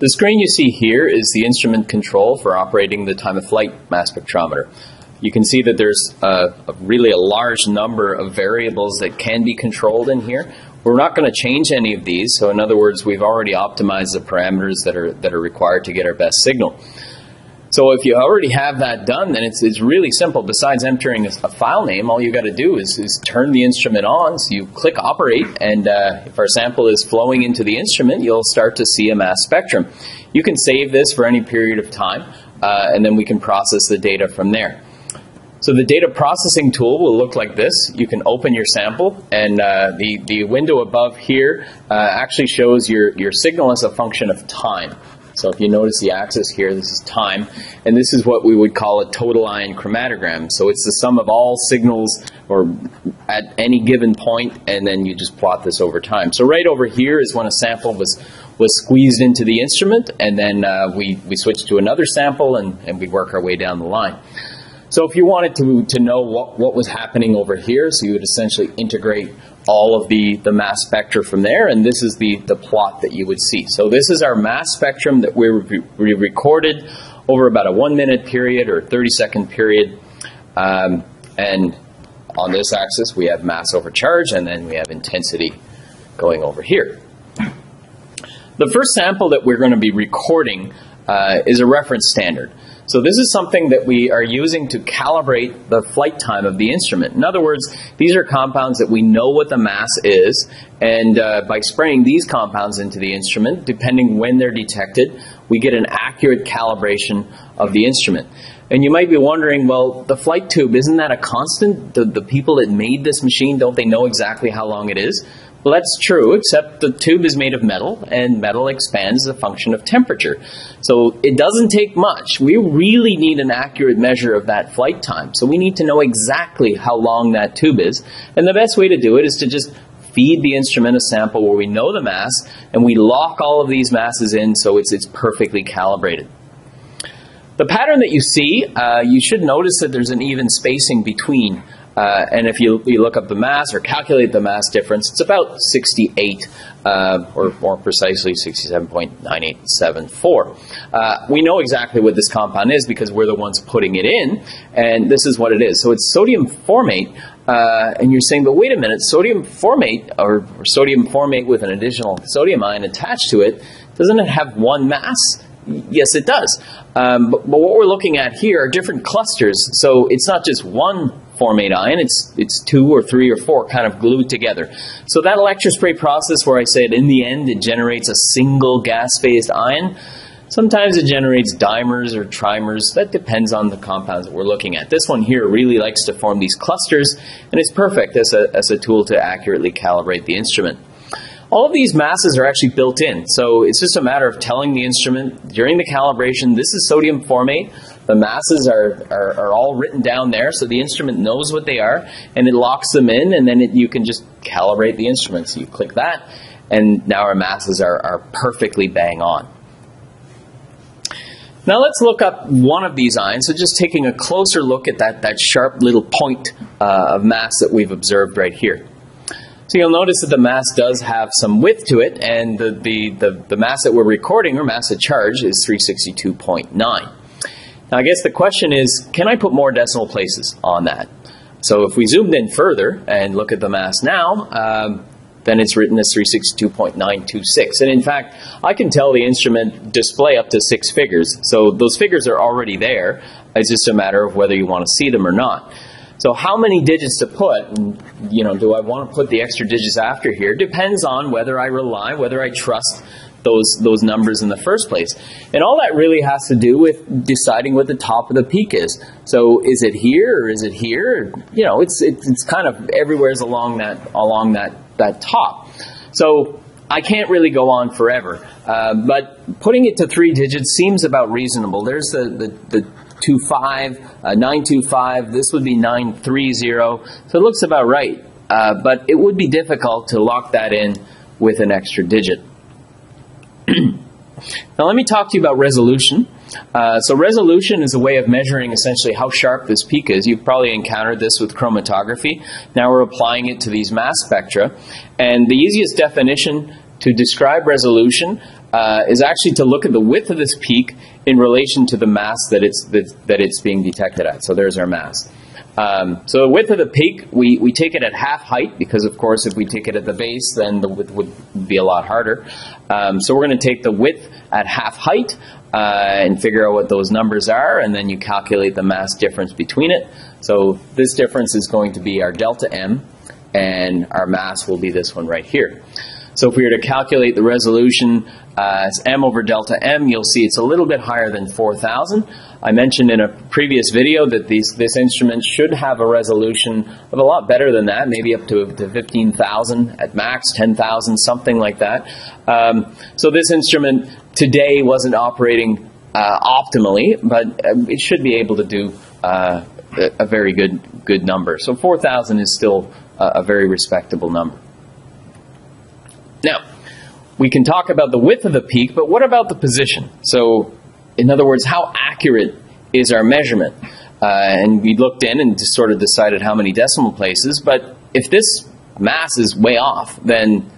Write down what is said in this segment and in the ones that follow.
The screen you see here is the instrument control for operating the time of flight mass spectrometer. You can see that there's a, a really a large number of variables that can be controlled in here. We're not going to change any of these, so in other words, we've already optimized the parameters that are, that are required to get our best signal. So if you already have that done, then it's, it's really simple. Besides entering a, a file name, all you got to do is, is turn the instrument on. So you click operate, and uh, if our sample is flowing into the instrument, you'll start to see a mass spectrum. You can save this for any period of time, uh, and then we can process the data from there. So the data processing tool will look like this. You can open your sample, and uh, the, the window above here uh, actually shows your, your signal as a function of time. So if you notice the axis here, this is time, and this is what we would call a total ion chromatogram. So it's the sum of all signals or at any given point, and then you just plot this over time. So right over here is when a sample was was squeezed into the instrument, and then uh, we, we switch to another sample, and, and we work our way down the line. So if you wanted to, to know what, what was happening over here, so you would essentially integrate all of the, the mass spectra from there, and this is the, the plot that you would see. So this is our mass spectrum that we, we recorded over about a one minute period or 30 second period. Um, and on this axis, we have mass over charge, and then we have intensity going over here. The first sample that we're going to be recording uh, is a reference standard. So this is something that we are using to calibrate the flight time of the instrument. In other words, these are compounds that we know what the mass is, and uh, by spraying these compounds into the instrument, depending when they're detected, we get an accurate calibration of the instrument. And you might be wondering, well, the flight tube, isn't that a constant? The, the people that made this machine, don't they know exactly how long it is? Well, that's true, except the tube is made of metal, and metal expands as a function of temperature. So it doesn't take much. We really need an accurate measure of that flight time. So we need to know exactly how long that tube is. And the best way to do it is to just feed the instrument a sample where we know the mass, and we lock all of these masses in so it's, it's perfectly calibrated. The pattern that you see, uh, you should notice that there's an even spacing between uh, and if you, you look up the mass or calculate the mass difference, it's about 68, uh, or more precisely 67.9874. Uh, we know exactly what this compound is because we're the ones putting it in, and this is what it is. So it's sodium formate, uh, and you're saying, but wait a minute, sodium formate, or, or sodium formate with an additional sodium ion attached to it, doesn't it have one mass? Yes, it does. Um, but, but, what we're looking at here are different clusters. So it's not just one formate ion. It's, it's two or three or four kind of glued together. So that electrospray process where I said in the end it generates a single gas-phased ion, sometimes it generates dimers or trimers. That depends on the compounds that we're looking at. This one here really likes to form these clusters, and it's perfect as a, as a tool to accurately calibrate the instrument. All of these masses are actually built in, so it's just a matter of telling the instrument during the calibration, this is sodium formate, the masses are, are, are, all written down there, so the instrument knows what they are, and it locks them in, and then it, you can just calibrate the instrument. So you click that, and now our masses are, are perfectly bang on. Now let's look up one of these ions. So just taking a closer look at that, that sharp little point uh, of mass that we've observed right here. So you'll notice that the mass does have some width to it, and the, the, the, the mass that we're recording, or mass of charge, is 362.9. Now, I guess the question is, can I put more decimal places on that? So if we zoomed in further and look at the mass now, um, then it's written as 362.926. And in fact, I can tell the instrument display up to six figures. So those figures are already there. It's just a matter of whether you want to see them or not. So how many digits to put, you know, do I want to put the extra digits after here, depends on whether I rely, whether I trust those those numbers in the first place. And all that really has to do with deciding what the top of the peak is. So is it here or is it here? You know, it's it's, it's kind of everywhere's along that along that that top. So I can't really go on forever, uh, but putting it to three digits seems about reasonable. There's the the, the two five, uh, nine two five. This would be nine three zero. So it looks about right, uh, but it would be difficult to lock that in with an extra digit. Now let me talk to you about resolution. Uh, so resolution is a way of measuring essentially how sharp this peak is. You've probably encountered this with chromatography. Now we're applying it to these mass spectra. And the easiest definition to describe resolution uh, is actually to look at the width of this peak in relation to the mass that it's that, that it's being detected at. So there's our mass. Um, so the width of the peak, we, we take it at half height because, of course, if we take it at the base, then the width would be a lot harder. Um, so we're going to take the width at half height uh, and figure out what those numbers are, and then you calculate the mass difference between it. So this difference is going to be our delta m, and our mass will be this one right here. So if we were to calculate the resolution uh, as m over delta m, you'll see it's a little bit higher than 4,000. I mentioned in a previous video that these, this instrument should have a resolution of a lot better than that, maybe up to, to 15,000 at max, 10,000, something like that. Um, so this instrument today wasn't operating uh, optimally, but uh, it should be able to do uh, a very good good number. So 4,000 is still a very respectable number. Now, we can talk about the width of the peak, but what about the position? So, in other words, how accurate is our measurement? Uh, and we looked in and just sort of decided how many decimal places, but if this mass is way off, then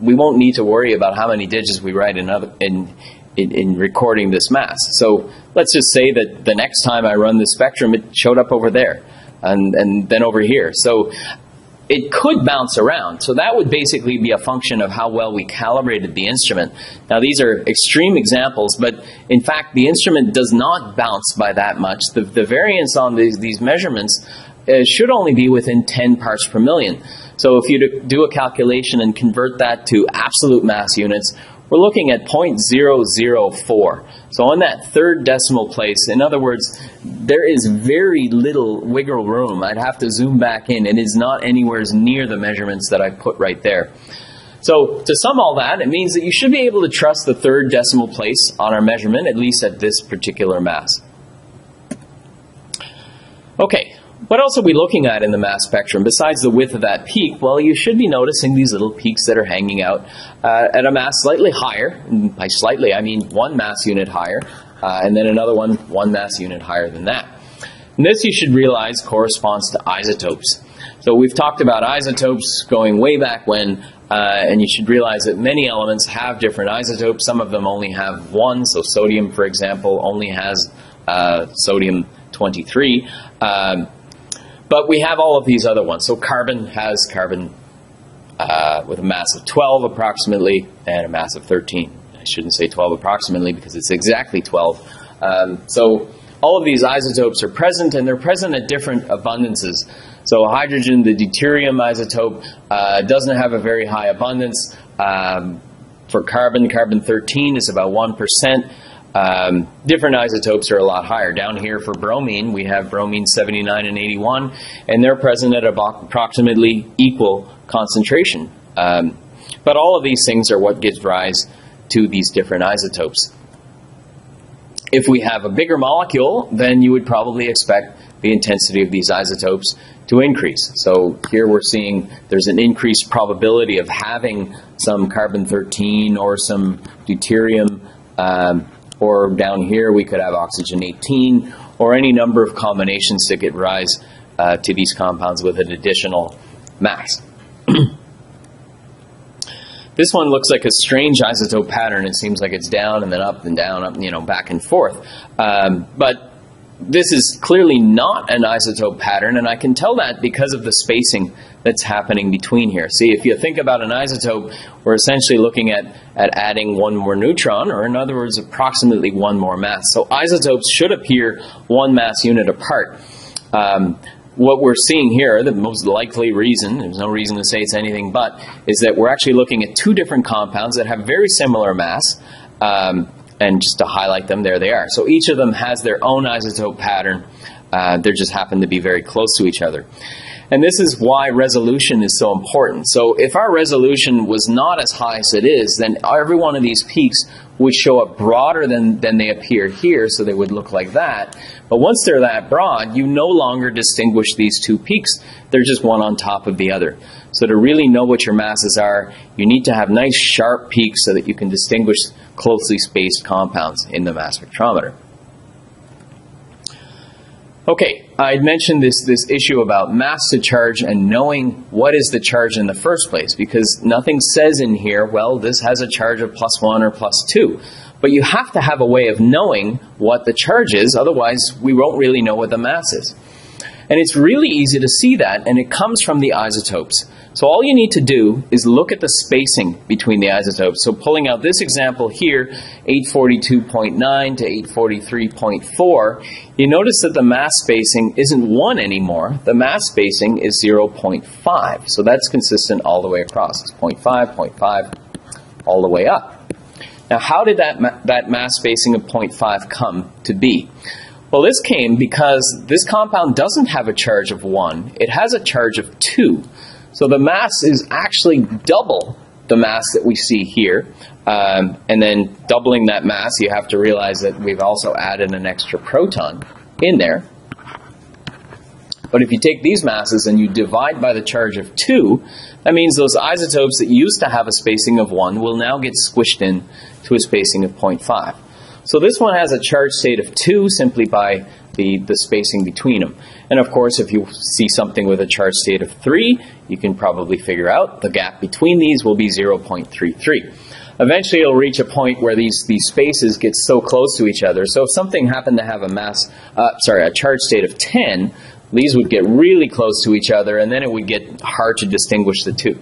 we won't need to worry about how many digits we write in, other, in, in, in, recording this mass. So let's just say that the next time I run the spectrum, it showed up over there and, and then over here. So it could bounce around. So that would basically be a function of how well we calibrated the instrument. Now these are extreme examples, but in fact the instrument does not bounce by that much. The, the variance on these, these measurements uh, should only be within 10 parts per million. So if you do a calculation and convert that to absolute mass units, we're looking at 0.004. So on that third decimal place, in other words, there is very little wiggle room. I'd have to zoom back in. And It is not anywhere near the measurements that I put right there. So to sum all that, it means that you should be able to trust the third decimal place on our measurement, at least at this particular mass. Okay, what else are we looking at in the mass spectrum besides the width of that peak? Well, you should be noticing these little peaks that are hanging out uh, at a mass slightly higher. By slightly, I mean one mass unit higher, uh, and then another one one mass unit higher than that. And this, you should realize, corresponds to isotopes. So we've talked about isotopes going way back when, uh, and you should realize that many elements have different isotopes. Some of them only have one. So sodium, for example, only has uh, sodium 23. Um, but we have all of these other ones. So carbon has carbon uh, with a mass of 12 approximately and a mass of 13. I shouldn't say 12 approximately because it's exactly 12. Um, so all of these isotopes are present and they're present at different abundances. So hydrogen, the deuterium isotope, uh, doesn't have a very high abundance. Um, for carbon, carbon 13 is about 1%. Um, different isotopes are a lot higher. Down here for bromine, we have bromine 79 and 81, and they're present at approximately equal concentration. Um, but all of these things are what gives rise to these different isotopes. If we have a bigger molecule, then you would probably expect the intensity of these isotopes to increase. So here we're seeing there's an increased probability of having some carbon 13 or some deuterium um, or down here we could have oxygen 18, or any number of combinations that could rise uh, to these compounds with an additional mass. this one looks like a strange isotope pattern. It seems like it's down and then up and down, up, you know, back and forth. Um, but this is clearly not an isotope pattern, and I can tell that because of the spacing that's happening between here. See, if you think about an isotope, we're essentially looking at, at adding one more neutron, or in other words, approximately one more mass. So isotopes should appear one mass unit apart. Um, what we're seeing here, the most likely reason, there's no reason to say it's anything but, is that we're actually looking at two different compounds that have very similar mass. Um, and just to highlight them, there they are. So each of them has their own isotope pattern. Uh, they just happen to be very close to each other. And this is why resolution is so important. So if our resolution was not as high as it is, then every one of these peaks would show up broader than, than they appear here, so they would look like that. But once they're that broad, you no longer distinguish these two peaks. They're just one on top of the other. So to really know what your masses are, you need to have nice sharp peaks so that you can distinguish closely spaced compounds in the mass spectrometer. Okay, I mentioned this, this issue about mass to charge and knowing what is the charge in the first place because nothing says in here, well, this has a charge of plus one or plus two. But you have to have a way of knowing what the charge is, otherwise, we won't really know what the mass is. And it's really easy to see that, and it comes from the isotopes. So all you need to do is look at the spacing between the isotopes. So pulling out this example here, 842.9 to 843.4, you notice that the mass spacing isn't 1 anymore. The mass spacing is 0.5. So that's consistent all the way across. It's 0.5, 0.5, all the way up. Now, how did that, ma- that mass spacing of 0.5 come to be? Well, this came because this compound doesn't have a charge of 1, it has a charge of 2. So the mass is actually double the mass that we see here. Um, and then doubling that mass, you have to realize that we've also added an extra proton in there. But if you take these masses and you divide by the charge of 2, that means those isotopes that used to have a spacing of 1 will now get squished in to a spacing of 0.5. So this one has a charge state of 2 simply by the, the spacing between them. And of course, if you see something with a charge state of 3, you can probably figure out the gap between these will be 0.33. Eventually, you'll reach a point where these, these spaces get so close to each other. So if something happened to have a mass, uh, sorry, a charge state of 10, these would get really close to each other, and then it would get hard to distinguish the two.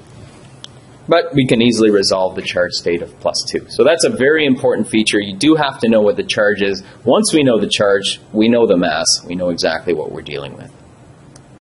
But we can easily resolve the charge state of plus 2. So that's a very important feature. You do have to know what the charge is. Once we know the charge, we know the mass, we know exactly what we're dealing with.